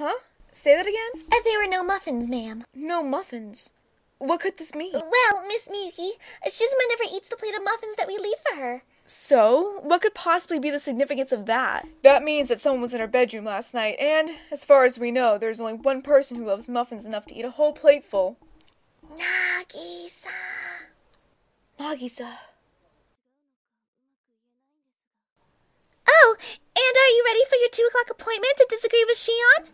Huh? Say that again? Uh, there were no muffins, ma'am. No muffins. What could this mean? Well, Miss Nuki, Shizuma never eats the plate of muffins that we leave for her. So, what could possibly be the significance of that? That means that someone was in her bedroom last night, and, as far as we know, there's only one person who loves muffins enough to eat a whole plateful. Nagisa. Nagisa. Oh, and are you ready for your two o'clock appointment to disagree with Shion?